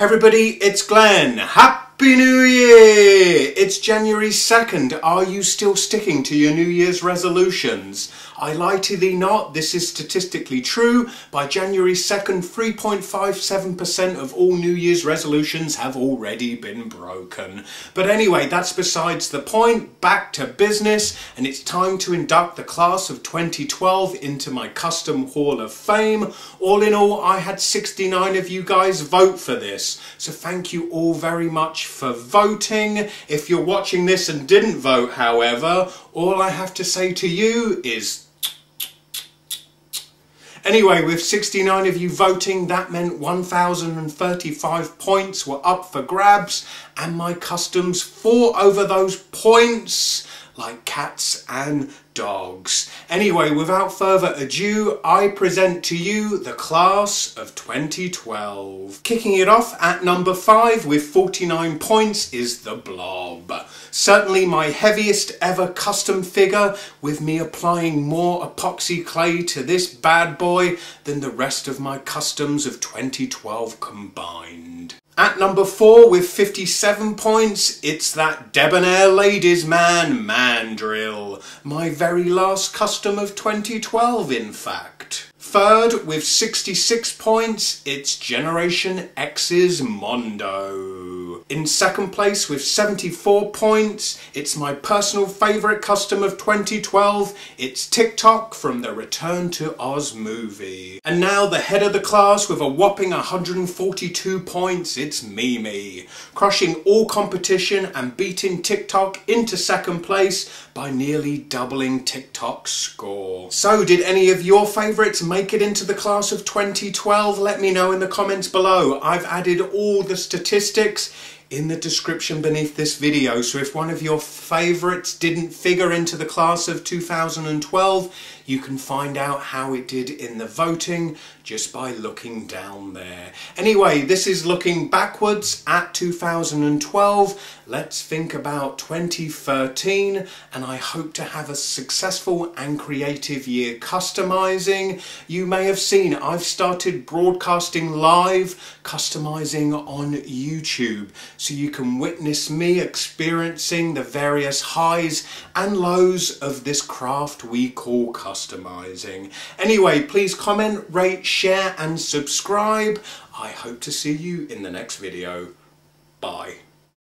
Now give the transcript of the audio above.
Everybody, it's Glenn. Happy New Year! It's January 2nd. Are you still sticking to your New Year's resolutions? I lie to thee not, this is statistically true. By January 2nd, 3.57% of all New Year's resolutions have already been broken. But anyway, that's besides the point. Back to business, and it's time to induct the class of 2012 into my custom Hall of Fame. All in all, I had 69 of you guys vote for this. So thank you all very much for voting. If you're watching this and didn't vote, however, all I have to say to you is Anyway, with 69 of you voting, that meant 1,035 points were up for grabs, and my customs fought over those points like cats and dogs. Anyway, without further ado, I present to you the class of 2012. Kicking it off at number 5 with 49 points is the Blob. Certainly my heaviest ever custom figure with me applying more epoxy clay to this bad boy than the rest of my customs of 2012 combined. At number 4 with 57 points, it's that debonair ladies man, Mandrill. My very last custom of 2012 in fact. Third with 66 points, it's Generation X's Mondo. In second place with 74 points, it's my personal favourite custom of 2012. It's Tik-Tok from the Return to Oz movie. And now the head of the class with a whopping 142 points, it's Meme. Crushing all competition and beating Tik-Tok into second place by nearly doubling Tik-Tok's score. So did any of your favourites make it into the class of 2012? Let me know in the comments below. I've added all the statistics in the description beneath this video. So if one of your favourites didn't figure into the class of 2012, you can find out how it did in the voting just by looking down there. Anyway, this is looking backwards at 2012. Let's think about 2013 and I hope to have a successful and creative year customizing. You may have seen I've started broadcasting live customizing on YouTube so you can witness me experiencing the various highs and lows of this craft we call customizing. Anyway, please comment, rate, share and subscribe. I hope to see you in the next video. Bye.